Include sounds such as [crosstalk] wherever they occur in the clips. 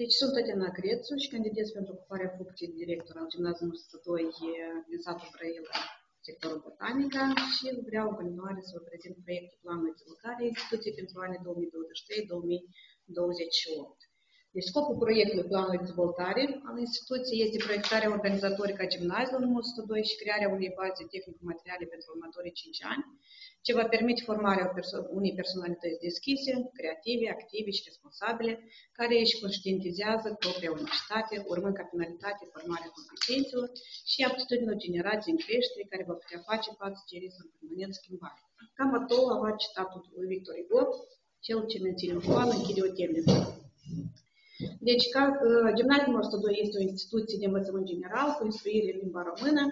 Deci sunt Tatiana Crețu și candidez pentru ocuparea funcției de director al Gimnaziului 102 din satul Brăila, sectorul Botanica și vreau în continuare să vă prezint proiectul planului de dezvoltare a instituției pentru anii 2023-2028. Deci scopul proiectului planului de dezvoltare al instituției este proiectarea organizatorică a gimnaziului 102 și crearea unei baze tehnico-materiale pentru următorii 5 ani, ce va permite formarea unei personalități deschise, creative, active și responsabile, care își conștientizează propria universitate, urmând ca finalitate formarea competențelor și aptitudinilor generației în creștere, care va putea face față cerințelor permanent schimbare. Cam atât a luat citatul lui Victor Hugo, cel ce menține o școală închide o temniță. Deci, ca, uh, Gimnaziul 102 este o instituție de învățământ general cu instruire în limba română,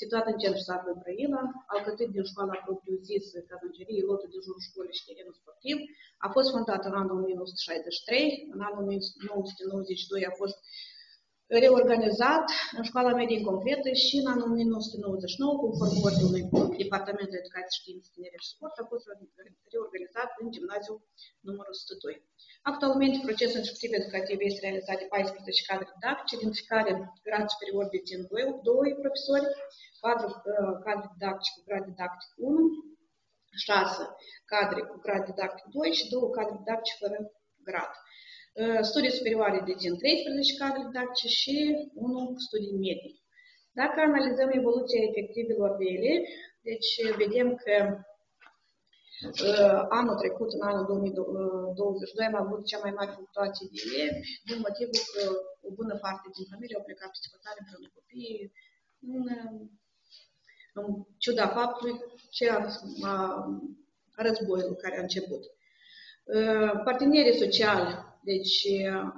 situată în centrul satului Brăila, alcătuit din școala propriu-zis Cazangerie, lotul de jurul școlii și terenul sportiv. A fost fondată în anul 1963, în anul 1992 a fost reorganizat în școala medie incompletă și în anul 1999, conform ordinului Departamentul Educație, Știință, Tinere și Sport, a fost reorganizat în gimnaziul numărul 102. Actualmente, procesul instructiv educativ este realizat de 14 cadre didactice, dintre care grad superior dețin 2, 2 profesori, 4 uh, cadre didactice cu grad didactic 1, 6 cadre cu grad didactic 2 și 2 cadre didactice fără grad. Uh, studii superioare dețin 13 cadre didactice și 1 studii medii. Dacă analizăm evoluția efectivelor de elevi, deci vedem că Uh, anul trecut, în anul 2022, am avut cea mai mare fluctuație de elevi, din motivul că o bună parte din familie au plecat pe psihotare împreună copiii, în, în ciuda faptului ce a, a războiul care a început. Uh, partenerii sociali, deci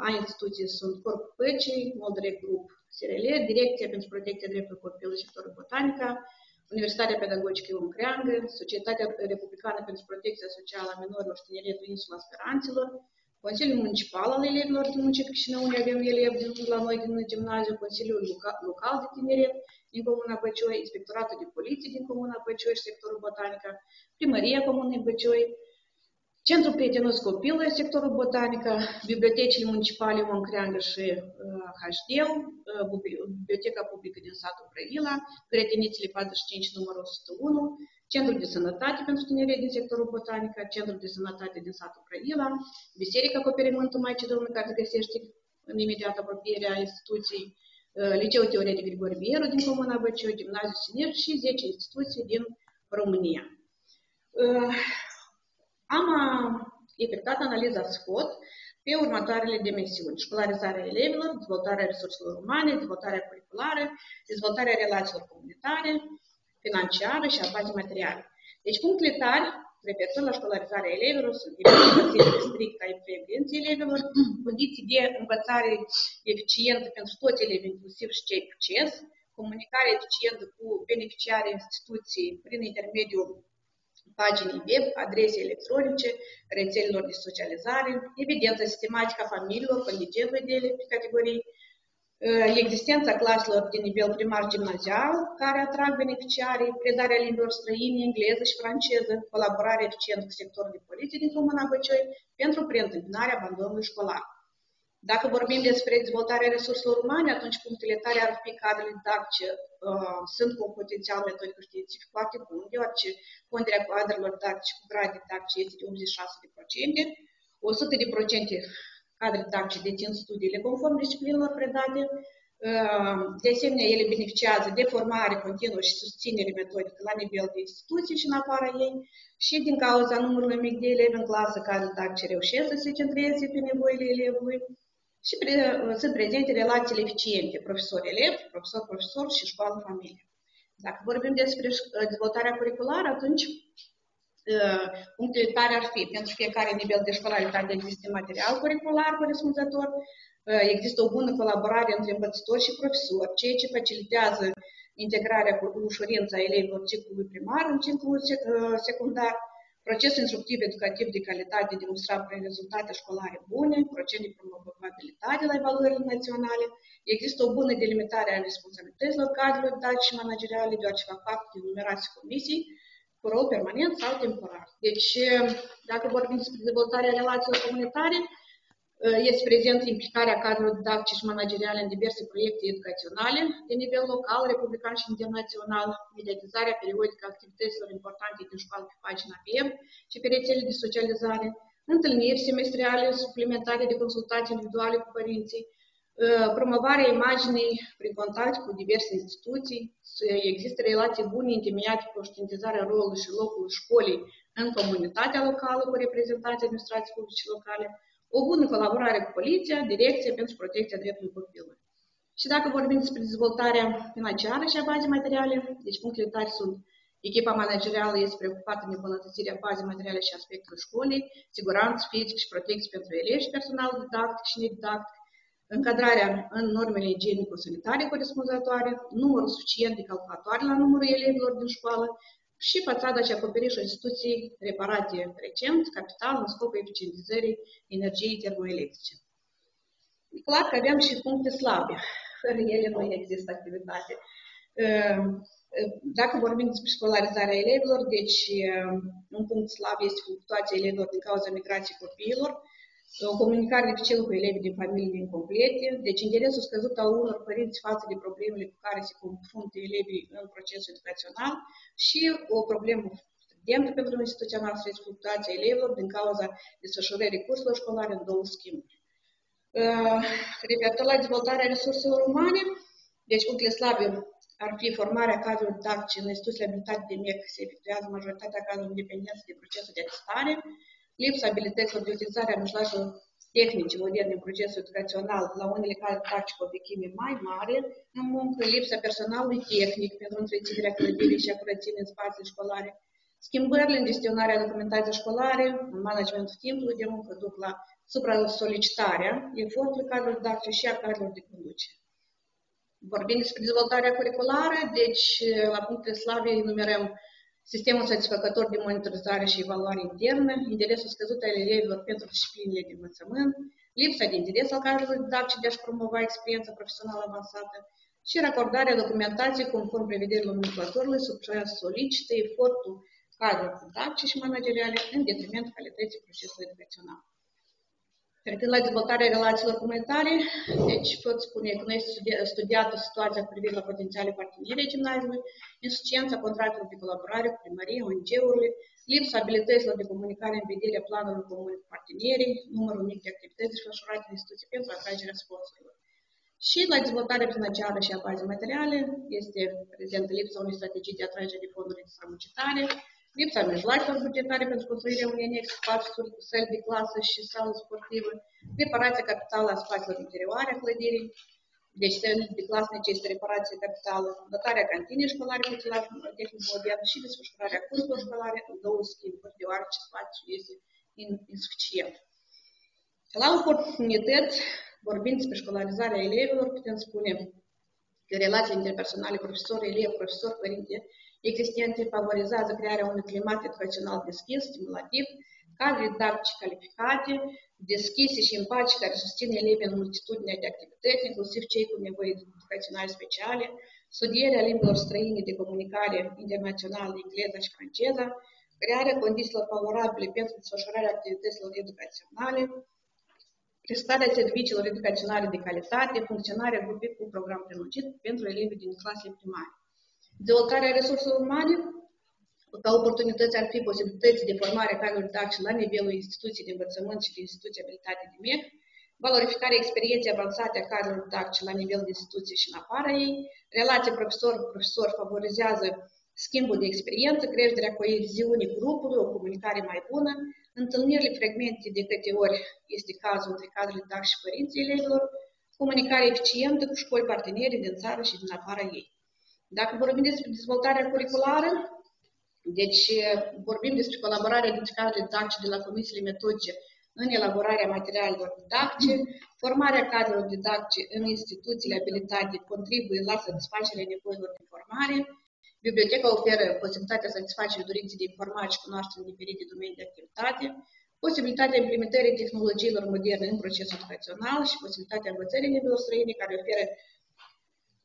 a instituției sunt Corpul Păcii, Moldrec Grup SRL, Direcția pentru Protecția Drepturilor Copilului și Sectorul Botanica, Universitatea Pedagogică Ion Creangă, Societatea Republicană pentru Protecția Socială a Minorilor și Tineretul Insula Speranțelor, Consiliul Municipal al Elevilor din Munce Chișinău, unde avem elevi din, la noi din gimnaziu, Consiliul Local de Tineret din Comuna Băcioi, Inspectoratul de Poliție din Comuna Băcioi și sectorul Botanica, Primăria Comunei Băcioi, Centrul Prietenos Copilului, sectorul botanică, bibliotecile municipale Ion Creangă și uh, HDL, uh, Biblioteca Publică din satul Brăila, grădinițele 45 numărul 101, Centrul de Sănătate pentru tineri din sectorul botanică, Centrul de Sănătate din satul Brăila, Biserica Coperimentul Maicii Domnului, care se găsește în imediată apropiere a instituției, uh, Liceul Teoretic Grigori Bieru din Comuna Băciu, Gimnaziul Siner și 10 instituții din România. Uh, am efectuat analiza SWOT pe următoarele dimensiuni. Școlarizarea elevilor, dezvoltarea resurselor umane, dezvoltarea curriculară, dezvoltarea relațiilor comunitare, financiară și a bazei materiale. Deci punctele tari referitor la școlarizarea elevilor sunt evaluările strict a prevenției elevilor, condiții de învățare eficientă pentru toți elevii, inclusiv și cei proces, comunicare eficientă cu beneficiarii instituției prin intermediul paginii web, adrese electronice, rețelelor de socializare, evidența sistematică a familiilor, contingentul de ele pe categorii, uh, existența claselor de nivel primar gimnazial care atrag beneficiarii, predarea limbilor străine, engleză și franceză, colaborare eficientă cu sectorul de poliție din Comuna Băcioi pentru preîntâmpinarea abandonului școlar. Dacă vorbim despre dezvoltarea resurselor umane, atunci punctele tare ar fi cadrele didactice. Uh, sunt cu un potențial metodic științific foarte bun, deoarece ponderea cadrelor didactice cu grade didactice este de 86%, 100% de procente. cadre didactice dețin studiile conform disciplinelor predate, uh, de asemenea, ele beneficiază de formare continuă și susținere metodică la nivel de instituții și în afara ei și din cauza numărului mic de elevi în clasă care didactice reușesc să se centreze pe nevoile elevului, și pre, sunt prezente relațiile eficiente, profesor-elev, profesor-profesor și școală-familie. Dacă vorbim despre dezvoltarea curriculară, atunci punctele tare ar fi pentru fiecare nivel de școlaritate există material curricular corespunzător, există o bună colaborare între învățători și profesori, ceea ce facilitează integrarea cu ușurință a elevilor ciclului primar în ciclul secundar, Proces instructiv educativ de calitate demonstrat prin rezultate școlare bune, procent de promovabilitate la evaluările naționale, există o bună delimitare a responsabilităților cadrelor date și manageriale, deoarece fac parte din numeroase comisii cu rol permanent sau temporar. Deci, dacă vorbim despre dezvoltarea relațiilor comunitare, Uh, este prezent implicarea cadrelor didactice și manageriale în diverse proiecte educaționale de nivel local, republican și internațional, mediatizarea periodică a activităților importante din școală pe pagina web și pe rețele de socializare, întâlniri semestriale suplimentare de consultații individuale cu părinții, uh, promovarea imaginii prin contact cu diverse instituții, să există relații bune, întemeiate cu conștientizarea rolului și locului școlii în comunitatea locală cu reprezentanții administrației publice locale, o bună colaborare cu poliția, direcția pentru protecția dreptului copilului. Și dacă vorbim despre dezvoltarea financiară și a bazei materiale, deci punctele tari sunt Echipa managerială este preocupată în îmbunătățirea bazei materiale și aspectelor școlii, siguranță fizică și protecție pentru elevi și personal didactic și nedidactic, încadrarea în normele igienico-sanitare corespunzătoare, numărul suficient de calculatoare la numărul elevilor din școală și fațada și acoperișul instituției reparate recent, capital, în scopul eficientizării energiei termoelectrice. E clar că avem și puncte slabe. [laughs] Fără ele nu există activitate. Ehm, dacă vorbim despre școlarizarea elevilor, deci ehm, un punct slab este fluctuația elevilor din cauza migrației copiilor, o comunicare dificilă cu elevii din familii incomplete, deci interesul scăzut al unor părinți față de problemele cu care se confruntă elevii în procesul educațional și o problemă studentă pentru instituțional este fluctuația elevilor din cauza desfășurării cursurilor școlare în două schimburi. Uh, referitor la dezvoltarea resurselor umane, deci punctele slabe ar fi formarea cadrului didactice în instituțiile abilitate de MEC, se efectuează majoritatea cadrului independență de procesul de atestare, lipsa abilităților de utilizare a mijloacelor tehnice moderne în procesul educațional, la unele cadre practice o vechime mai mare în muncă, lipsa personalului tehnic pentru întreținerea clădirii și a curățimii în spații școlare, schimbările în gestionarea documentației școlare, în managementul timpului de muncă duc la supra-solicitarea efortului cadrelor didactice și a cadrelor de conducere. Vorbim despre dezvoltarea curriculară, deci la punctele slabe enumerăm sistemul satisfăcător de monitorizare și evaluare internă, interesul scăzut al elevilor pentru disciplinele de învățământ, lipsa de interes al cadrelor didactice de a-și promova experiența profesională avansată și racordarea documentației conform prevederilor nomenclatorului solicită efortul cadrelor didactice și manageriale în detrimentul calității procesului educațional. Trecând la dezvoltarea relațiilor comunitare, deci pot spune că noi este studiată situația privind la potențiale parteneri gimnaziului, insuficiența contractelor de colaborare cu primărie, ONG-urile, lipsa abilităților de comunicare în vederea planurilor comune cu partenerii, numărul mic de activități desfășurate în instituții pentru atragerea sponsorilor. Și la dezvoltarea financiară și a bazei materiale este prezentă lipsa unei strategii de atragere de fonduri de strămucitare, lipsa mijloacelor bugetare pentru construirea unui anex spațiuri cu săli de clasă și sală sportivă, reparația capitală a spațiilor interioare a clădirii, deci săli de clasă necesită reparație capitală, dotarea cantinei școlare cu utilaj tehnic modern și desfășurarea cursurilor școlare în două schimburi, deoarece spațiul este insuficient. La oportunități, vorbind despre școlarizarea elevilor, putem spune că relațiile interpersonale profesor-elev, profesor-părinte existente favorizează crearea unui climat educațional deschis, stimulativ, cadre didactice calificate, deschise și empace care susțin elevii în multitudinea de activități, inclusiv cei cu nevoi educaționale speciale, studierea limbilor străine de comunicare internațională, engleza și franceza, crearea condițiilor favorabile pentru desfășurarea activităților educaționale, prestarea serviciilor educaționale de calitate, funcționarea grupii cu program prelungit pentru elevii din clasele primare. Dezvoltarea resurselor umane, ca oportunități ar fi posibilități de formare a cadrului didactic la nivelul instituției de învățământ și de instituții abilitate de MEC, valorificarea experienței avansate a cadrului didactic la nivel de instituție și în afara ei, relația profesor-profesor favorizează schimbul de experiență, creșterea coeziunii grupului, o comunicare mai bună, întâlnirile frecvente de câte ori este cazul între cadrul didactic și părinții elevilor, comunicare eficientă cu școli parteneri din țară și din afara ei. Dacă vorbim despre dezvoltarea curriculară, deci vorbim despre colaborarea dintre cadrele didactice de la comisiile metodice în elaborarea materialelor didactice, formarea cadrelor didactice în instituțiile abilitate contribuie la satisfacerea nevoilor de formare, Biblioteca oferă posibilitatea satisfacerii dorinței de informare și cunoaștere în diferite domenii de activitate, posibilitatea implementării tehnologiilor moderne în procesul educațional și posibilitatea învățării niveluri străine care oferă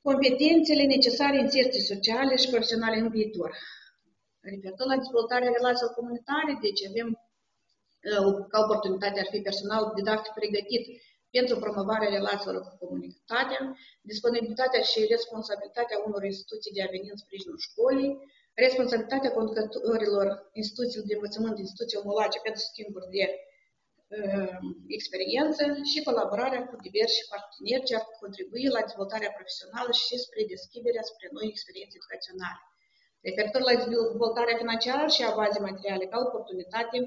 competențele necesare inserții sociale și profesionale în viitor. Referitor la dezvoltarea relațiilor comunitare, deci avem ca oportunitate ar fi personal didactic pregătit pentru promovarea relațiilor cu comunitatea, disponibilitatea și responsabilitatea unor instituții de a veni în sprijinul școlii, responsabilitatea conducătorilor instituțiilor de învățământ, instituții omologe pentru schimburi de uh, experiență și colaborarea cu diversi parteneri ce ar contribui la dezvoltarea profesională și spre deschiderea spre noi experiențe educaționale. Referitor la dezvoltarea financiară și a bazei materiale ca oportunitate,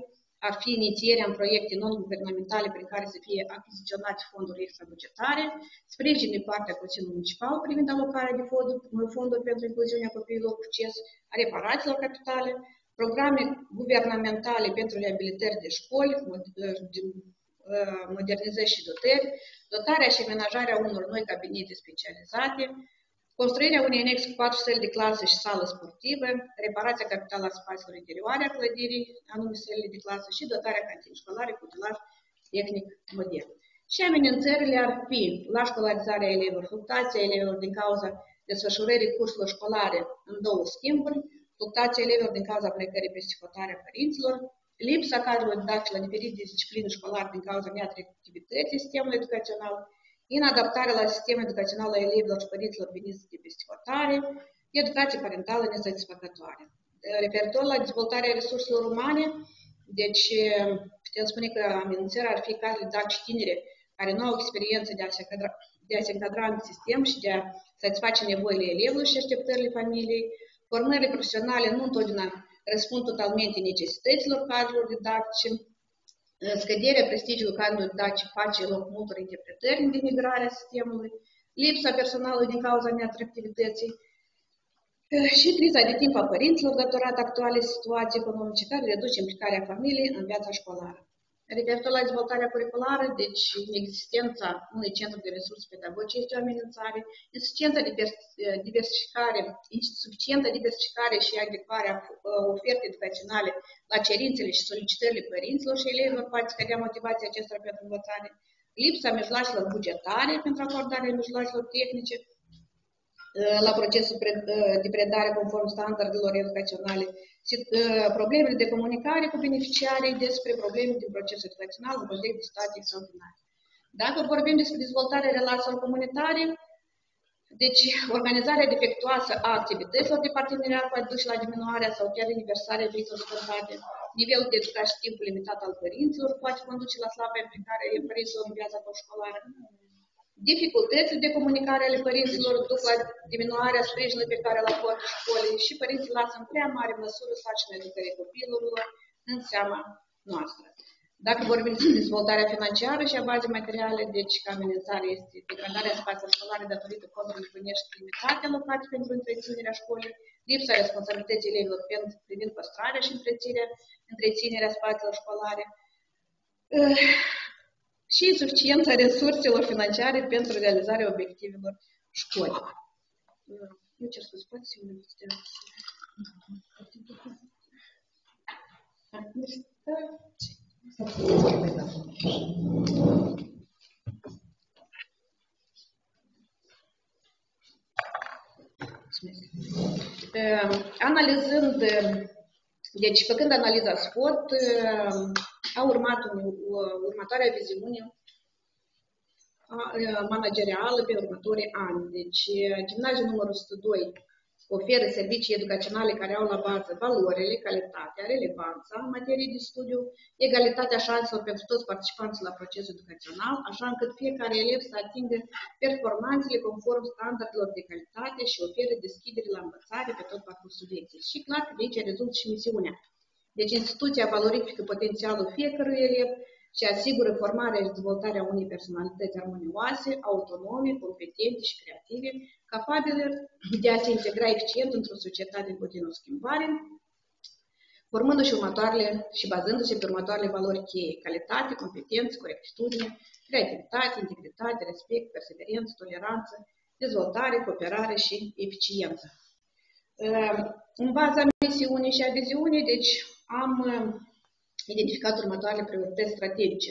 ar fi inițierea în proiecte non-guvernamentale prin care să fie achiziționate fonduri extrabugetare, sprijin din partea Consiliului Municipal privind alocarea de fonduri, fonduri pentru incluziunea copiilor cu CES, reparațiilor capitale, programe guvernamentale pentru reabilitări de școli, modernizări și dotări, dotarea și amenajarea unor noi cabinete specializate, Construirea unei anex cu patru săli de clasă și sală sportivă, reparația capitală a spațiilor interioare a clădirii, anume sălile de clasă și dotarea cantinii școlare cu utilaj tehnic modern. Și amenințările ar fi la școlarizarea elevilor, fluctuația elevilor din cauza desfășurării cursurilor școlare în două schimburi, fluctuația elevilor din cauza plecării pe psihotarea părinților, lipsa cadrului didactic la diferite discipline școlare din cauza neatractivității sistemului educațional, inadaptarea la sistemul educațional a elevilor și părinților veniți de peste hotare, educație parentală nesatisfăcătoare. Referitor la dezvoltarea resurselor umane, deci putem spune că amenințarea ar fi cadrele didactice tinere care nu au experiență de a, se încadra, de a se încadra în sistem și de a satisface nevoile elevilor și așteptările familiei. Formările profesionale nu întotdeauna răspund totalmente necesităților cadrelor didactice, Scăderea prestigiului cadrului daci face loc multor interpretări în denigrarea sistemului, lipsa personalului din cauza neatractivității și criza de timp a părinților datorată actuale situații economice care reduce implicarea familiei în viața școlară. Referitor la dezvoltarea curriculară, deci existența unui centru de resurse pedagogice este o amenințare, insuficiența de diversificare, insuficientă diversificare și adecvarea ofertei educaționale la cerințele și solicitările părinților și elevilor poate scădea motivația acestora pentru învățare, lipsa mijloacelor bugetare pentru acordarea mijloacelor tehnice, la procesul de predare conform standardelor educaționale Uh, problemele de comunicare cu beneficiarii despre probleme din procesul educațional în context de situații extraordinare. Dacă vorbim despre dezvoltarea relațiilor comunitare, deci organizarea defectuoasă a activităților de parteneriat poate duce la diminuarea sau chiar inversarea vieților spontate. Nivelul de educație și timpul limitat al părinților poate conduce la slabă implicare părinților în viața școlară. Dificultățile de comunicare ale părinților duc la diminuarea sprijinului pe care îl acordă școlii și părinții lasă în prea mare măsură sarcina educării copiilor în seama noastră. Dacă vorbim despre dezvoltarea financiară și a bazei materiale, deci ca amenințare este degradarea spațiilor școlare datorită fondurilor bănești limitate alocate pentru întreținerea școlii, lipsa responsabilității elevilor privind păstrarea și întreținerea, întreținerea spațiilor școlare, și insuficiența resurselor financiare pentru realizarea obiectivelor școlii. Nu cer scuze, poate să Analizând, deci făcând analiza SWOT, a urmat un, următoarea viziune managerială pe următorii ani. Deci, gimnaziul numărul 102 oferă servicii educaționale care au la bază valorile, calitatea, relevanța în materie de studiu, egalitatea șanselor pentru toți participanții la procesul educațional, așa încât fiecare elev să atingă performanțele conform standardelor de calitate și oferă deschidere la învățare pe tot parcursul vieții. Și clar că de aici rezultă și misiunea deci instituția valorifică potențialul fiecărui elev și asigură formarea și dezvoltarea unei personalități armonioase, autonome, competente și creative, capabile de a se integra eficient într-o societate în continuă schimbare, formându-și următoarele și bazându-se pe următoarele valori cheie, calitate, competență, corectitudine, creativitate, integritate, respect, perseverență, toleranță, dezvoltare, cooperare și eficiență. În baza misiunii și a viziunii, deci am uh, identificat următoarele priorități strategice.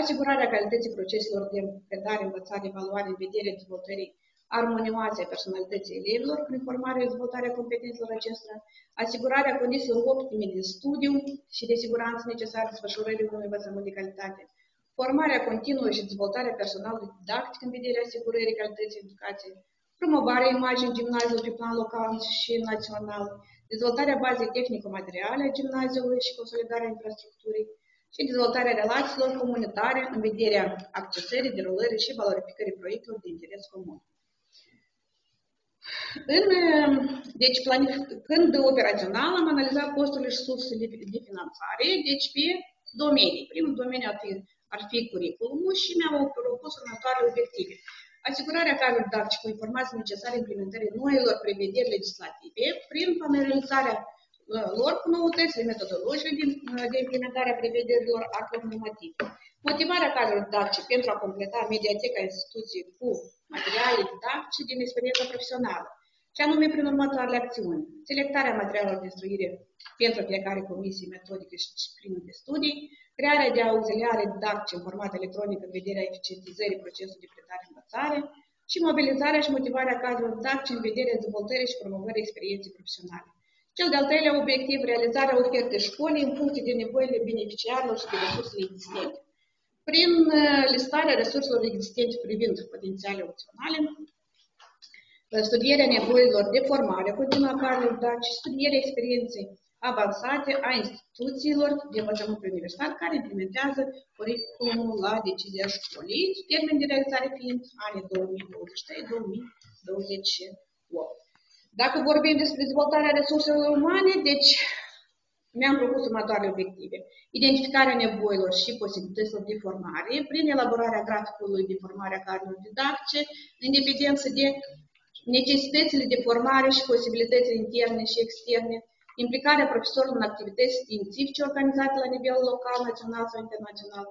Asigurarea calității proceselor de predare, învățare, evaluare în vederea dezvoltării armonioase personalității elevilor prin formarea și dezvoltarea competențelor acestora, asigurarea condițiilor optime de studiu și de siguranță necesare desfășurării unui învățământ de calitate, formarea continuă și dezvoltarea personalului didactic în vederea asigurării calității educației, promovarea imaginii gimnaziului pe plan local și național, dezvoltarea bazei tehnico-materiale a gimnaziului și consolidarea infrastructurii și dezvoltarea relațiilor comunitare în vederea accesării, derulării și valorificării proiectelor de interes comun. În, deci, când operațional, am analizat costurile și sursele de finanțare, deci pe domenii. Primul domeniu ar fi, ar fi curriculumul și mi-am propus următoarele obiective. Asigurarea cadrului didactic cu informații necesare implementării noilor prevederi legislative prin familiarizarea uh, lor cu noutățile metodologice de, uh, de implementare a prevederilor actelor normative. Motivarea cadrului didactic pentru a completa mediateca instituției cu materiale didactice din experiența profesională, și anume prin următoarele acțiuni. Selectarea materialelor de instruire pentru fiecare comisie metodică și disciplină de studii, crearea de auxiliare didactice în format electronic în vederea eficientizării procesului de predare-învățare și mobilizarea și motivarea cadrelor didactice în vederea dezvoltării și promovării experienței profesionale. Cel de-al treilea obiectiv, realizarea ofertei școlii în funcție de nevoile beneficiarilor și de resursele existente. Prin uh, listarea resurselor existente privind potențiale opționale, uh, studierea nevoilor de formare continuă a cadrelor didactice, studierea experienței avansate a instituțiilor de învățământ universitar care implementează curriculumul la decizia școlii, termen de realizare fiind anii 2023-2028. Dacă vorbim despre dezvoltarea resurselor umane, deci mi-am propus următoarele obiective. Identificarea nevoilor și posibilităților de formare prin elaborarea graficului de formare a cadrelor didactice, în dependență de necesitățile de formare și posibilitățile interne și externe, implicarea profesorilor în activități științifice organizate la nivel local, național sau internațional,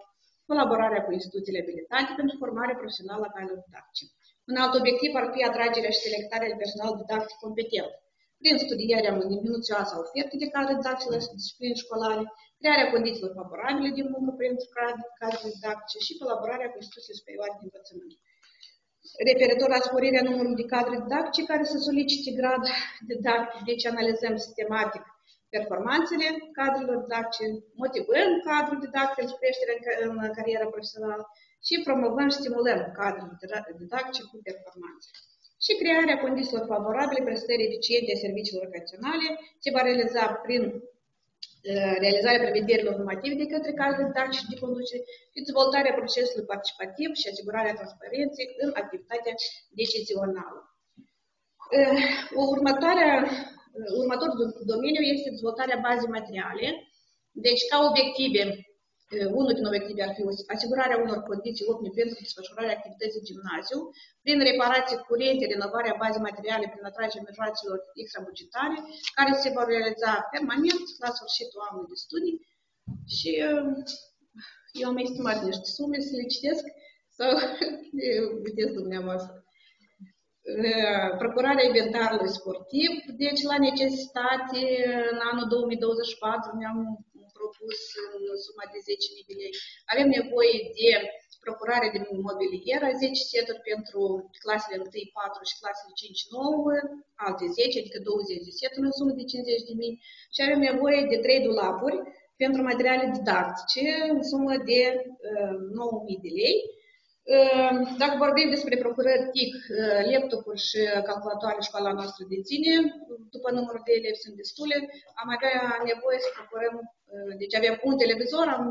colaborarea cu instituțiile abilitate pentru formare profesională a cadrelor didactice. Un alt obiectiv ar fi atragerea și selectarea de personal didactic competent, prin studierea minuțioasă a ofertei de cadre didactice la discipline școlare, crearea condițiilor favorabile de muncă pentru cadre didactice și colaborarea cu instituții superioare de învățământ referitor la sporirea numărului de cadre didactice care să solicite grad didactic, deci analizăm sistematic performanțele cadrelor didactice, motivăm cadrul didactic în creșterea în, în cariera profesională și promovăm și stimulăm cadrul didactice cu performanțe. Și crearea condițiilor favorabile prestării eficiente a serviciilor educaționale se va realiza prin Uh, realizarea prevederilor normative de către cadre didactice de conducere și dezvoltarea procesului participativ și asigurarea transparenței în activitatea decizională. Uh, următoarea, uh, următorul domeniu este dezvoltarea bazei materiale. Deci, ca obiective unul din obiective ar fi asigurarea unor condiții optime pentru desfășurarea activității gimnaziu, prin reparații curente, renovarea bazei materiale, prin atragerea mijloacelor extrabugetare, care se vor realiza permanent la sfârșitul anului de studii. Și eu am estimat niște sume să le citesc sau [laughs] vedeți dumneavoastră. Procurarea inventarului sportiv, deci la necesitate, în anul 2024 mi-am propus în suma de 10.000 de lei. Avem nevoie de procurare de mobilier, 10 seturi pentru clasele 1, 4 și clasele 5, 9, alte 10, adică 20 de seturi în sumă de 50 de mii și avem nevoie de 3 dulapuri pentru materiale didactice în sumă de uh, 9.000 de lei. Uh, dacă vorbim despre procurări TIC, uh, laptopuri și calculatoare școala noastră de ține, după numărul de elevi sunt destule, am avea nevoie să procurăm Uh, deci avem un televizor, am,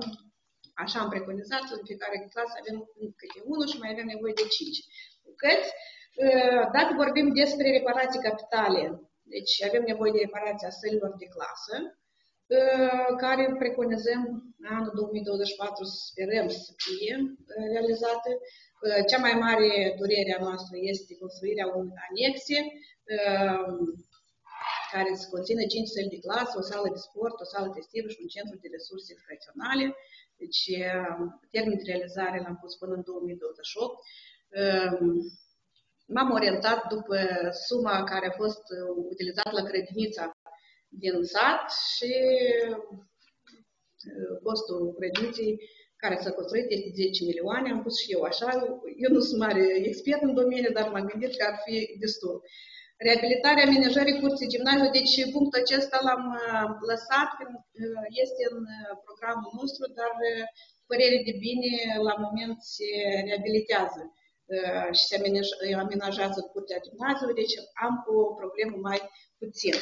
așa am preconizat, în fiecare clasă avem câte unul și mai avem nevoie de cinci bucăți. Uh, dacă vorbim despre reparații capitale, deci avem nevoie de reparația sălilor de clasă, uh, care preconizăm anul 2024, sperăm să fie realizată. Cea mai mare durere a noastră este construirea unei anexe care să conțină 5 săli de clasă, o sală de sport, o sală testivă și un centru de resurse educaționale. Deci, termenul de realizare l-am pus până în 2028. M-am orientat după suma care a fost utilizată la grădinița din sat și costul grădiniței care s-a construit este 10 milioane, am pus și eu așa, eu nu sunt mare expert în domeniu, dar m-am gândit că ar fi destul. Reabilitarea amenajării curții gimnaziului, deci punctul acesta l-am uh, lăsat, uh, este în uh, programul nostru, dar părere de bine, la moment se reabilitează și se amenajează curtea gimnaziului, deci am o problemă mai puțin.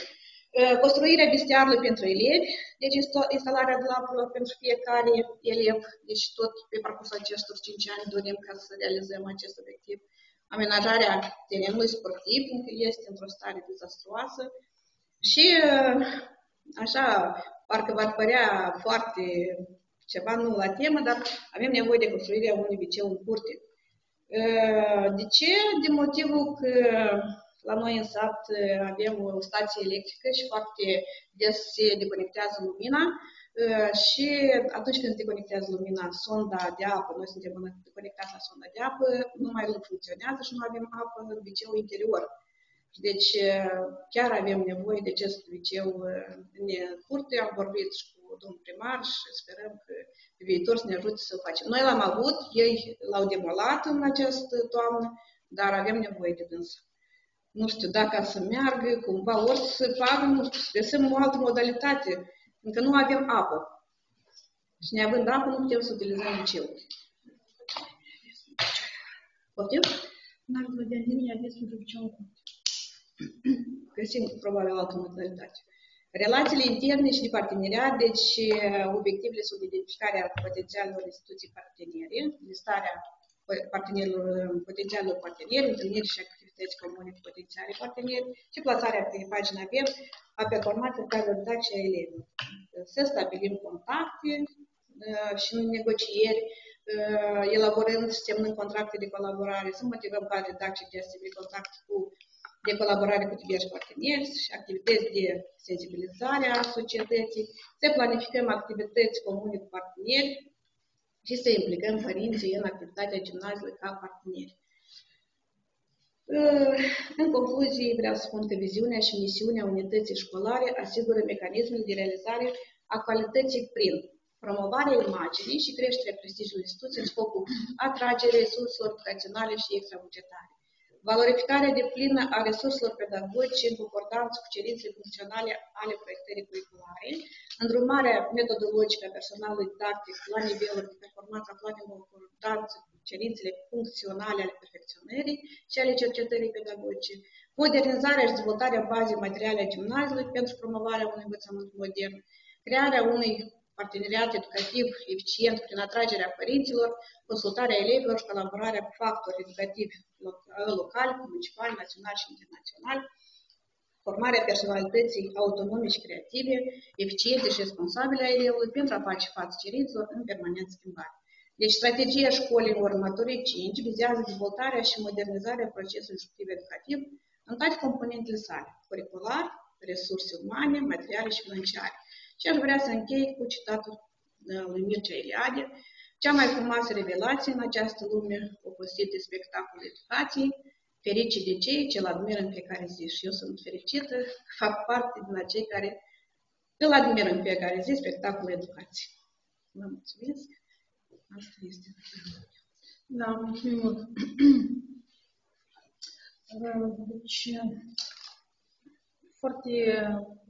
Construirea vestiarului pentru elevi, deci instalarea de lapă pentru fiecare elev, deci tot pe parcursul acestor 5 ani dorim ca să realizăm acest obiectiv. Amenajarea terenului sportiv, încă este într-o stare dezastruoasă și așa, parcă v-ar părea foarte ceva nu la temă, dar avem nevoie de construirea unui viceu în curte. De ce? De motivul că la noi în sat avem o stație electrică și foarte des se deconectează lumina și atunci când se deconectează lumina, sonda de apă, noi suntem conectați la sonda de apă, nu mai funcționează și nu avem apă în viceul interior. Deci chiar avem nevoie de acest viceu în curte. Am vorbit și cu domnul primar și sperăm că pe viitor să ne ajute să facem. Noi l-am avut, ei l-au demolat în această toamnă, dar avem nevoie de dânsă nu știu, dacă să meargă, cumva, ori să facă, nu știu, să găsim o altă modalitate, încă nu avem apă. Și neavând apă, nu putem să utilizăm liceul. Poftim? N-ar vedea nimeni ales pentru liceul Găsim probabil altă modalitate. Relațiile interne și de parteneriat, deci obiectivele sunt identificarea potențialelor instituții parteneri, listarea partenerilor, potențialilor parteneri, întâlniri și activități comune cu potențiale parteneri și plasarea pe pagina web a performanței care dat și a elevilor. Să stabilim contacte uh, și în negocieri, uh, elaborând, semnând contracte de colaborare, să motivăm cadre didactice de a stabili contact cu de colaborare cu diversi parteneri și activități de sensibilizare a societății, să planificăm activități comune cu parteneri și să implicăm părinții în activitatea gimnaziului ca parteneri. În concluzie, vreau să spun că viziunea și misiunea unității școlare asigură mecanismul de realizare a calității prin promovarea imaginii și creșterea prestigiului instituției în scopul atragerii resurselor educaționale și extrabugetare. Valorificarea de plină a resurselor pedagogice în concordanță cu cerințele funcționale ale proiectării curriculare, îndrumarea metodologică a personalului didactic la nivelul de performanță aflate în concordanță cu cerințele funcționale ale perfecționării și ale cercetării pedagogice, modernizarea și dezvoltarea bazei materiale a gimnaziului pentru promovarea unui învățământ modern, crearea unui parteneriat educativ eficient prin atragerea părinților, consultarea elevilor și colaborarea cu factori educativi locali, municipali, naționali și internaționali, formarea personalității autonome și creative, eficiente și responsabile a elevului pentru a face față cerințelor în permanent schimbare. Deci, strategia școlii în următorii 5 vizează dezvoltarea și modernizarea procesului instructiv educativ în toate componentele sale, curricular, resurse umane, materiale și financiare. Și aș vrea să închei cu citatul uh, lui Mircea Eliade, cea mai frumoasă revelație în această lume, oposit de spectacol educației, ferice de cei ce îl admiră în fiecare zi. Și eu sunt fericită, [laughs] fac parte din acei care îl admiră în fiecare zi spectacolul educației. Vă mulțumesc. Asta este. Da, mulțumim mult. [clears throat] Deci, foarte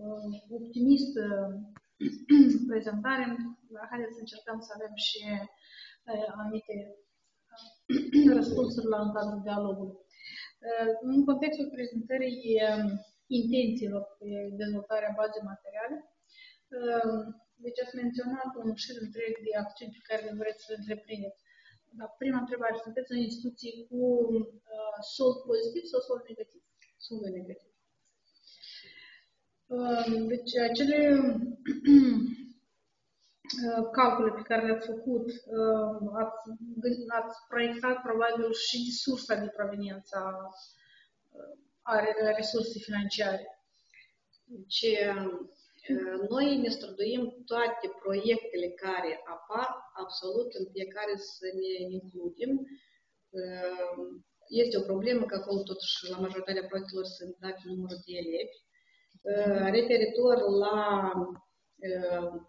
uh, optimist [clears throat] prezentare. Haideți să încercăm să avem și uh, anumite uh, [clears throat] răspunsuri la în cadrul dialogului. În contextul prezentării intențiilor pe dezvoltarea bazei materiale, deci ați menționat un șir întreg de acțiuni pe care le vreți să le întreprindeți. Dar prima întrebare, sunteți în instituții cu uh, sold pozitiv sau sold negativ? Sold negativ. Uh, deci acele [clears throat] calcule pe care le-ați făcut, ați, ați proiectat probabil și sursa de proveniență a resurse financiare. Deci, noi ne străduim toate proiectele care apar, absolut în fiecare să ne includem. Este o problemă că acolo totuși la majoritatea proiectelor sunt date numărul de elevi. Referitor la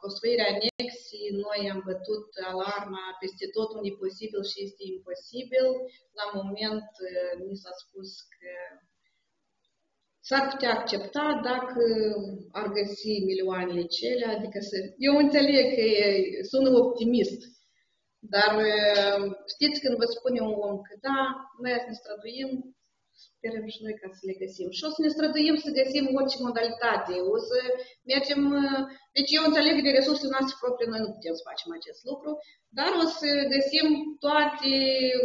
construirea anexii, noi am bătut alarma peste tot unde e posibil și este imposibil. La moment ni s-a spus că s-ar putea accepta dacă ar găsi milioanele cele, adică să... Eu înțeleg că sună optimist, dar știți când vă spune un om că da, noi să ne străduim, sperăm și noi ca să le găsim. Și o să ne străduim să găsim orice modalitate. O să mergem... Deci eu înțeleg că de resurse noastre proprii noi nu putem să facem acest lucru, dar o să găsim toate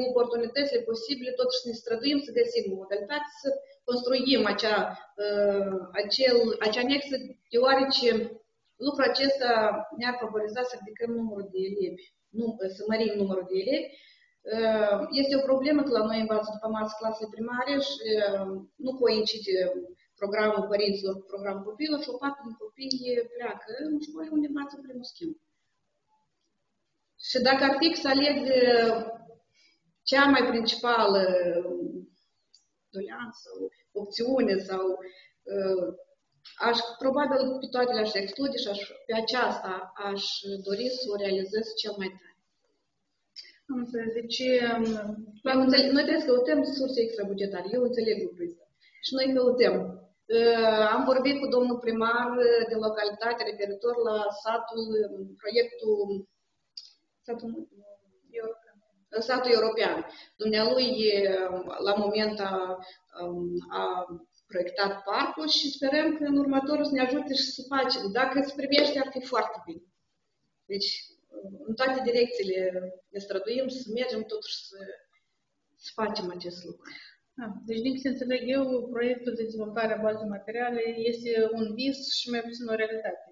oportunitățile posibile, totuși să ne străduim să găsim modalitate să construim acea, uh, acel, acea anexă, deoarece lucrul acesta ne-ar favoriza să ridicăm numărul de elevi, nu, să mărim numărul de elevi. Uh, este o problemă că la noi învață după masă clasele primare și uh, nu coincide programul părinților cu programul copiilor și o parte din copii pleacă în școli unde învață primul schimb. Și dacă ar fi să aleg cea mai principală doleanță, opțiune sau uh, aș, probabil pe toate le-aș exclude și aș, pe aceasta aș dori să o realizez cel mai tare. Am înțeles. Deci, um, înțeleg, noi trebuie să căutăm surse extrabugetare. Eu înțeleg lucrul ăsta. Și noi căutăm. Uh, am vorbit cu domnul primar de localitate referitor la satul, proiectul satul european satul european. Dumnealui la moment a, a proiectat parcul și sperăm că în următorul să ne ajute și să facem. Dacă se primește, ar fi foarte bine. Deci, în toate direcțiile ne străduim să mergem totuși să, să facem acest lucru. Da. Deci, din ce înțeleg eu, proiectul de dezvoltare a bazei materiale este un vis și mai puțin o realitate.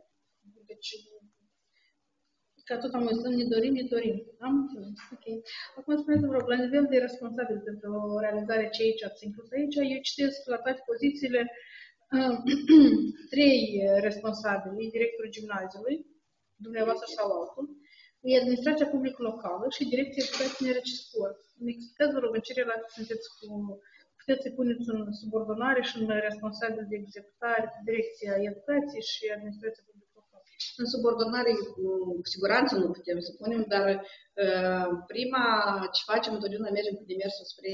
Deci, ca tot am zis, ne dorim, ne dorim. Am înțeles, ok. Acum spuneți, vă rog, la nivel de responsabil pentru o realizare ce aici ați inclus aici, eu citesc la toate pozițiile uh, [clears throat] trei responsabili, directorul gimnaziului, dumneavoastră sau altul, e administrația publică locală și direcția educației tineret și sport. Ne explicați, vă rog, în ce relație sunteți cu puteți să puneți în subordonare și în responsabil de executare, direcția educației și administrația în subordonare, cu siguranță nu putem să punem, dar uh, prima ce facem întotdeauna mergem cu demersul spre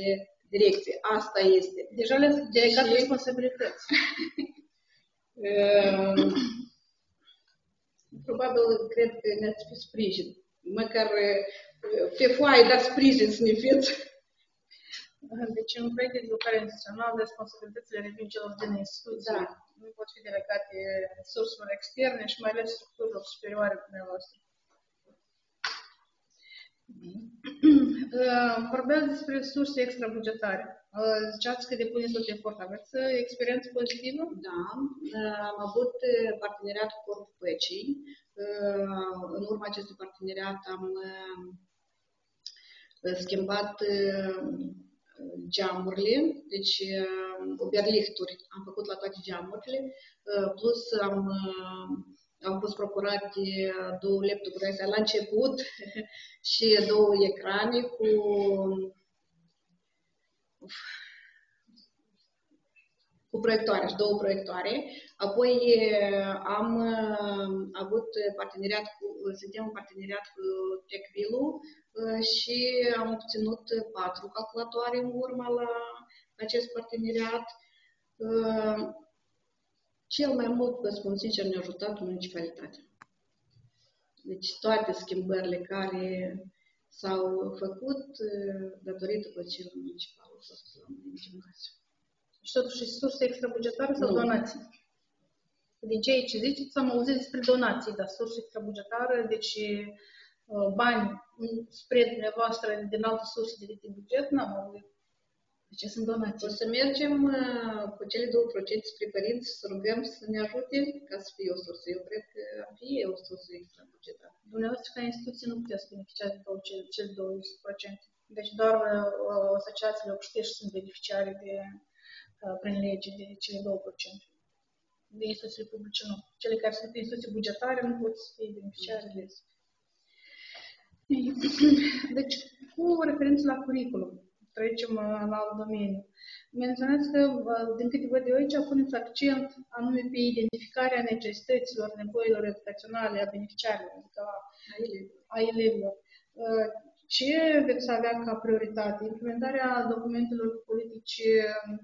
direcție. Asta este. Deja le-ați delegat și... responsabilități. [laughs] uh, probabil cred că ne-ați fi sprijin. Măcar pe foaie, dar sprijin să ne fiți. Deci, în proiect de educare instituțională, responsabilitățile revin celor din instituție. Da nu pot fi delegate surselor externe și mai ales structurilor superioare dumneavoastră. Vorbeați despre surse extrabugetare. Ziceați că depuneți tot efort. Aveți experiență pozitivă? Da. Am avut parteneriat cu Corpul Păcii. În urma acestui parteneriat am schimbat geamurile, deci oberlichturi am făcut la toate geamurile, plus am, am pus procurate două laptopuri astea la început [laughs] și două ecrane cu cu proiectoare și două proiectoare. Apoi am avut parteneriat cu, suntem în parteneriat cu TechVilu și am obținut patru calculatoare în urma la acest parteneriat. Cel mai mult, vă spun sincer, ne-a ajutat municipalitatea. Deci toate schimbările care s-au făcut datorită Consiliului Municipal au fost la gimnaziu. Și totuși surse extrabugetare sau nu. donații? Din ceea ce ziceți, am auzit despre donații, dar surse extrabugetare, deci uh, bani spre dumneavoastră din alte surse de din buget, n-am auzit. De ce sunt donații? O să mergem uh, cu cele 2% spre părinți să rugăm să ne ajute ca să fie o sursă. Eu cred că ar fi o sursă extrabugetară. Dumneavoastră, ca instituție, nu puteți beneficia de cele 2%. Deci doar uh, asociațiile obștești sunt beneficiare de prin lege de cele 2%. De instituții publice nu. Cele care sunt instituții bugetare nu pot să fie beneficiare de [clears throat] Deci, cu referință la curriculum, trecem la alt domeniu. Menționați că, din câte văd eu aici, puneți accent anume pe identificarea necesităților, nevoilor educaționale a beneficiarilor, adică a elevilor. Ce veți avea ca prioritate? Implementarea documentelor politici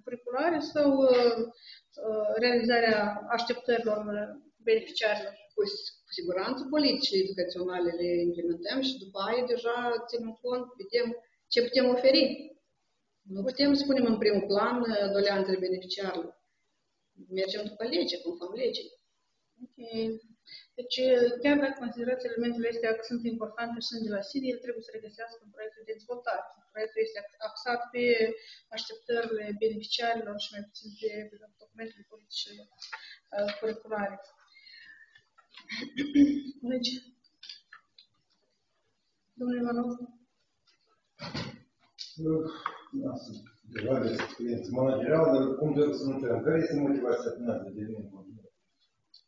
curriculare sau realizarea așteptărilor beneficiarilor? Cu, cu siguranță politicile educaționale le implementăm și după aia deja ținem cont, vedem ce putem oferi. Nu putem să punem în primul plan doleantele beneficiarilor. Mergem după lege, conform legii. Ok. Deci, chiar dacă considerați elementele astea că sunt importante și sunt de la SIDI, el trebuie să regăsească în proiectul de dezvoltare. Proiectul este axat pe așteptările beneficiarilor și mai puțin pe documentele politice uh, curriculare. Deci, domnule Ivanov? Da, sunt deja de experiență managerială, dar cum doresc să nu care este motivația finală de deveni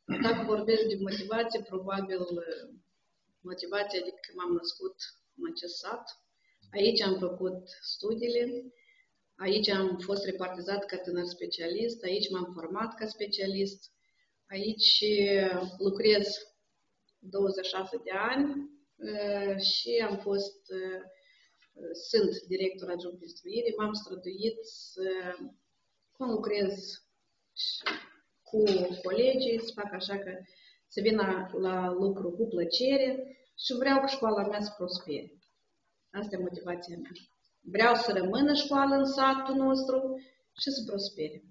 dacă vorbești de motivație, probabil motivația de că m-am născut în acest sat. Aici am făcut studiile, aici am fost repartizat ca tânăr specialist, aici m-am format ca specialist, aici lucrez 26 de ani și am fost, sunt director adjunct de instruire, m-am străduit să lucrez cu colegii, să fac așa că să vină la lucru cu plăcere și vreau ca școala mea să prospere. Asta e motivația mea. Vreau să rămână școală în satul nostru și să prospere.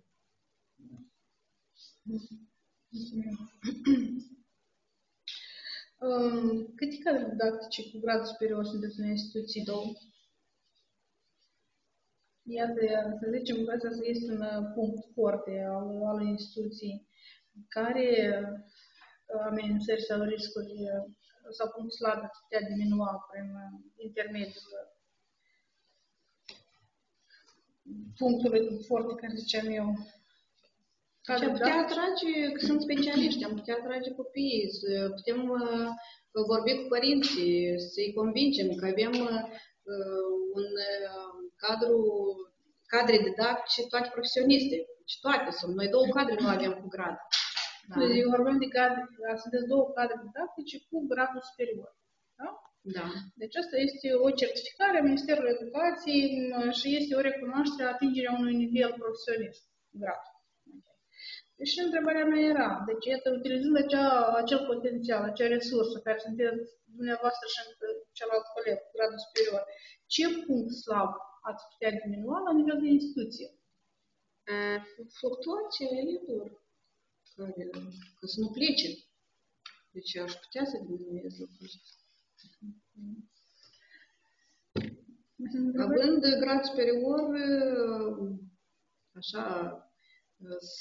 Câte cadre didactice cu grad superior sunteți în instituții două? Iată, să zicem că asta este un uh, punct foarte al, al instituției care uh, amenințări sau riscuri uh, sau punct slab ar putea diminua prin intermediul punctului foarte care ziceam eu. Și am putea atrage, că sunt specialiști, am putea atrage copiii, să putem uh, vorbi cu părinții, să-i convingem că avem uh, un uh, cadru, cadre didactice, toate profesioniste. Deci toate sunt. Noi două cadre nu avem cu grad. Da. Deci vorbim de cadre, sunteți două cadre didactice cu gradul superior. Da? Da. Deci asta este o certificare a Ministerului Educației și este o recunoaștere a atingerea unui nivel profesionist, grad. Deci întrebarea mea era, deci iată, utilizând acea, acel potențial, acea resursă care sunteți dumneavoastră și celălalt coleg, gradul superior, ce punct slab ați putea diminua la nivel de instituție? Fluctuația elitelor, care, ca să nu plece. Deci aș putea să diminuez lucrul Având grad superior, așa,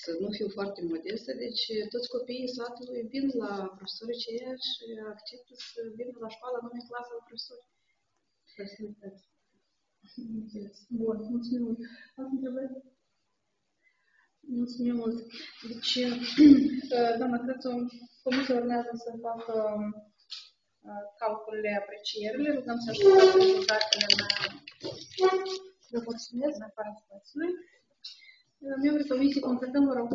să nu fiu foarte modestă, deci toți copiii satului vin la profesorii ceiia și acceptă să vină la școală numai clasă la profesori. Bun, mulțumim mult. Alte întrebări? Mulțumim mult. Deci, doamna Crețu, comisia urmează să facă calculele aprecierile. Rugăm să așteptați rezultatele în vă mulțumesc, în afara spațiului. Membrii comisiei, completăm, vă rog,